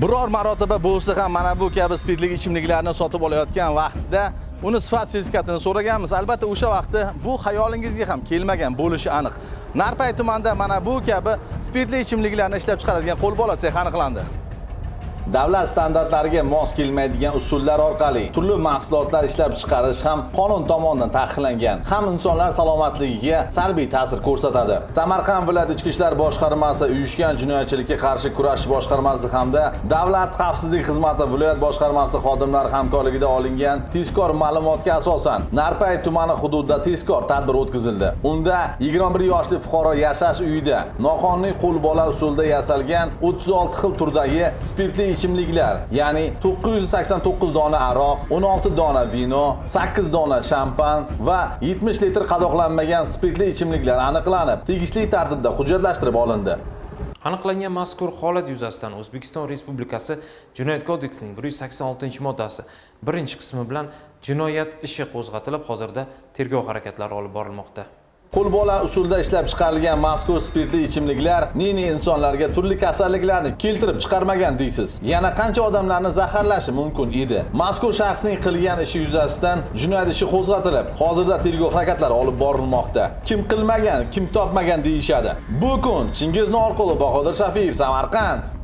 biror marotaba bo'lsa ham mana bu kabi spirtli ichimliklarni sotib olayotgan vaqtda uni sifat sertifikatini so'raganmiz. Albatta o'sha vaqtda bu xayolingizga ham kelmagan bo'lishi aniq. Narpay tumanida mana bu kabi spirtli ichimliklarni ishlab chiqaradigan qo'lbola sex aniqlandi. Davlat standartlariga mos kelmaydigan usullar orqali turli mahsulotlar ishlab chiqarish ham qonun tomonidan taqiqlangan. Ham insonlar salomatligiga salbiy ta'sir ko'rsatadi. Samarqand viloyati ichki ishlar boshqarmasi uyushgan jinoyatchilikka qarshi kurashish boshqarmasi hamda davlat xavfsizlik xizmati viloyat boshqarmasi xodimlari hamkorligida olingan tezkor ma'lumotga asosan narpay tumani hududida tezkor tadbir o'tkazildi. Unda 21 yoshli fuqaro yashash uyida noqonuniy qo'lbola usulda yasalgan 36 xil turdagi spirtli ichimliklar ya'ni 989 dona aroq 16 dona vino 8 dona shampan va 70 litr qadoqlanmagan spirtli ichimliklar aniqlanib tegishli tartibda hujjatlashtirib olindi. Aniqlangan mazkur holat yuzasidan o'zbekiston respublikasi jinoyat kodeksining 186 moddasi birinchi qismi bilan jinoyat ishi qo'zg'atilib hozirda tergov harakatlari olib borilmoqda. Qo'lbola usulda ishlab chiqarilgan mazkur spirtli ichimliklar nini insonlarga turli kasalliklarni keltirib chiqarmagan deysiz. Yana qancha odamlarni zaharlashi mumkin edi? Mazkur shaxsning qilgan ishi yuzasidan jinoyat ishi qo'zg'atilib hozirda tergov harakatlari olib borilmoqda. Kim qilmagan kim topmagan deyishadi. Bu kun chingiz norqulov bahodir shafiyev samarqand.